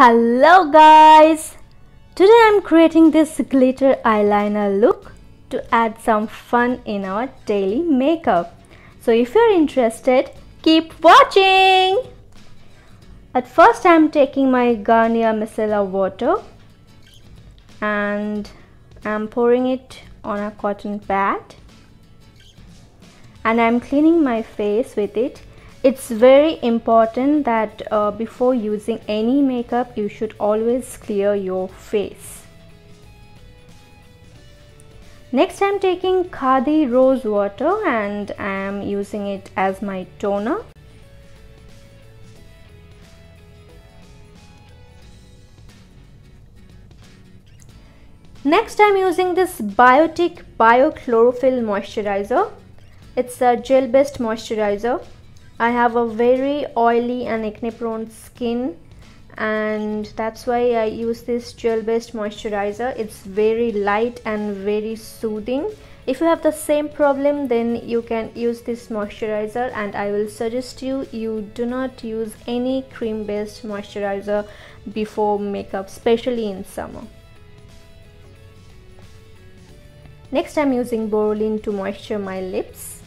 Hello guys! Today I'm creating this glitter eyeliner look to add some fun in our daily makeup. So if you're interested, keep watching! At first I'm taking my Garnier Micellar water and I'm pouring it on a cotton pad and I'm cleaning my face with it it's very important that uh, before using any makeup you should always clear your face. Next I'm taking Khadi rose water and I am using it as my toner. Next I'm using this Biotique Bio Chlorophyll Moisturizer. It's a gel based moisturizer I have a very oily and acne prone skin and that's why I use this gel based moisturizer. It's very light and very soothing. If you have the same problem then you can use this moisturizer and I will suggest you you do not use any cream based moisturizer before makeup especially in summer. Next I'm using Boroline to moisture my lips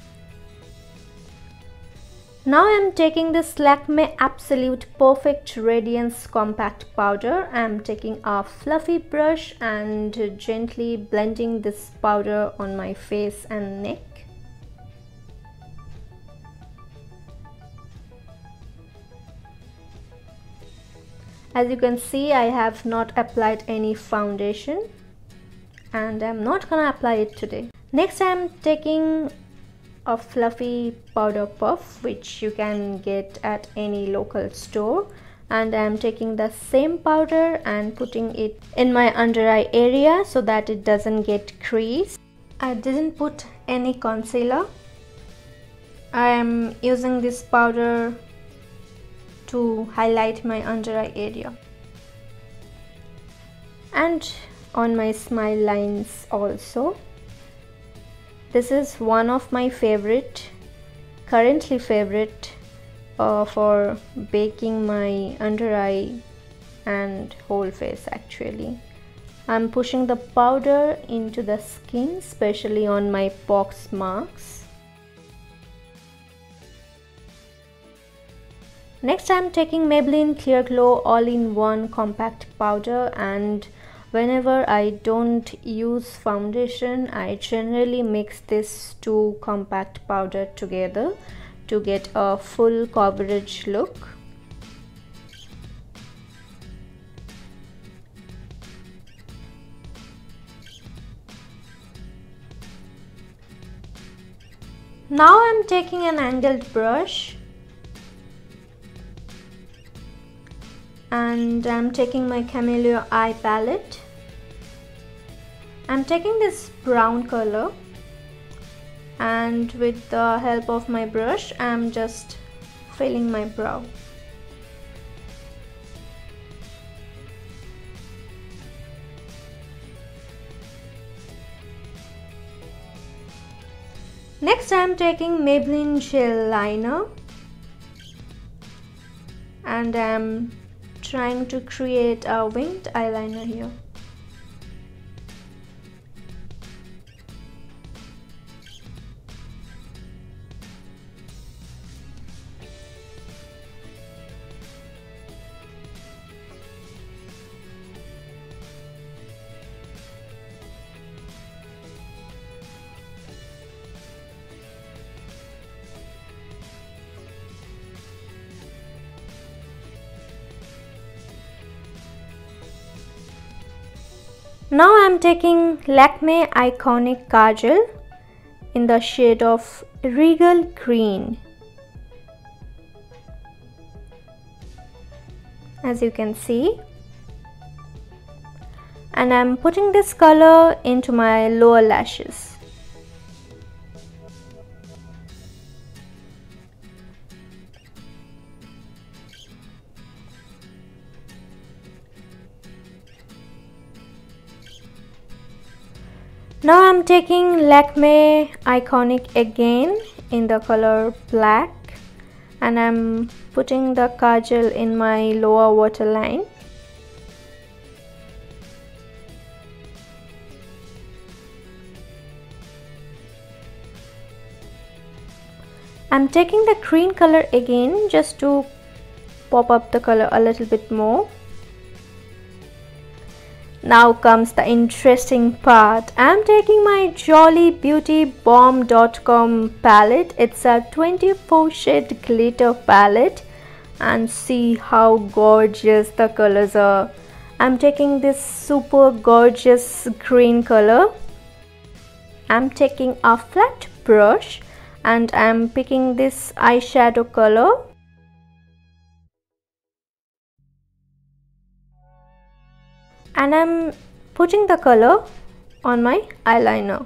now I'm taking this Lakme Absolute Perfect Radiance Compact Powder. I'm taking a fluffy brush and gently blending this powder on my face and neck. As you can see, I have not applied any foundation and I'm not gonna apply it today. Next, I'm taking a fluffy powder puff which you can get at any local store and I'm taking the same powder and putting it in my under eye area so that it doesn't get creased. I didn't put any concealer. I am using this powder to highlight my under eye area and on my smile lines also this is one of my favorite currently favorite uh, for baking my under eye and whole face actually. I'm pushing the powder into the skin especially on my pox marks. Next I'm taking Maybelline Clear Glow all-in-one compact powder and whenever I don't use foundation I generally mix this two compact powder together to get a full coverage look. Now I'm taking an angled brush and I'm taking my Cameleon eye palette. I'm taking this brown color and with the help of my brush I'm just filling my brow. Next I'm taking Maybelline Gel Liner and I'm trying to create a winged eyeliner here Now I am taking Lakme Eyeconic Kajal in the shade of Regal Green. As you can see. And I am putting this color into my lower lashes. now i'm taking lakme Eyeconic again in the color black and i'm putting the kajal in my lower waterline. I'm taking the green color again just to pop up the color a little bit more now comes the interesting part. I'm taking my joliebeautybomb.com palette. It's a 24 shade glitter palette and see how gorgeous the colors are. I'm taking this super gorgeous green color. I'm taking a flat brush and I'm picking this eyeshadow color and I'm putting the color on my eyeliner.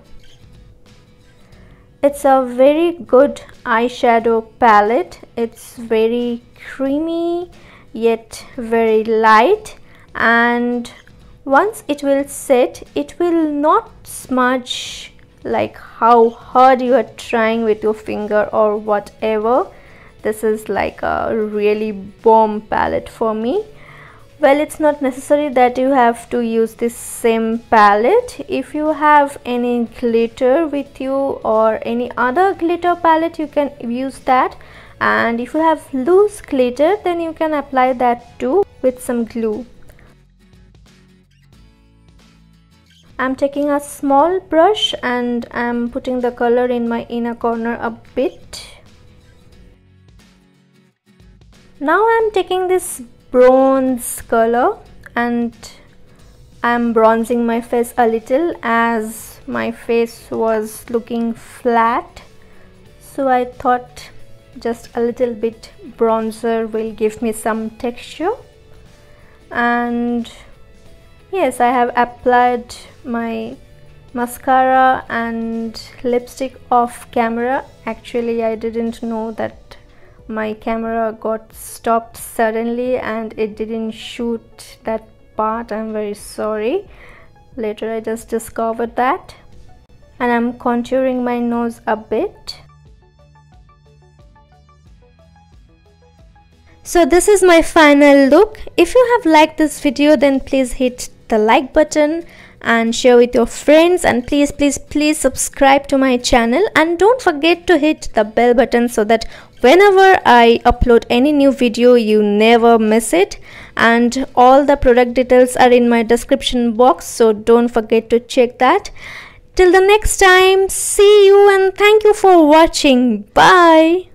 It's a very good eyeshadow palette. It's very creamy yet very light and once it will set it will not smudge like how hard you are trying with your finger or whatever this is like a really bomb palette for me well it's not necessary that you have to use this same palette. If you have any glitter with you or any other glitter palette you can use that. And if you have loose glitter then you can apply that too with some glue. I'm taking a small brush and I'm putting the color in my inner corner a bit. Now I'm taking this bronze color and I'm bronzing my face a little as my face was looking flat. So I thought just a little bit bronzer will give me some texture. And yes I have applied my mascara and lipstick off camera. Actually I didn't know that my camera got stopped suddenly and it didn't shoot that part. I'm very sorry. Later i just discovered that. And i'm contouring my nose a bit. So this is my final look. If you have liked this video then please hit the like button and share with your friends. And please please please subscribe to my channel. And don't forget to hit the bell button so that whenever I upload any new video you never miss it. And all the product details are in my description box so don't forget to check that. Till the next time see you and thank you for watching. Bye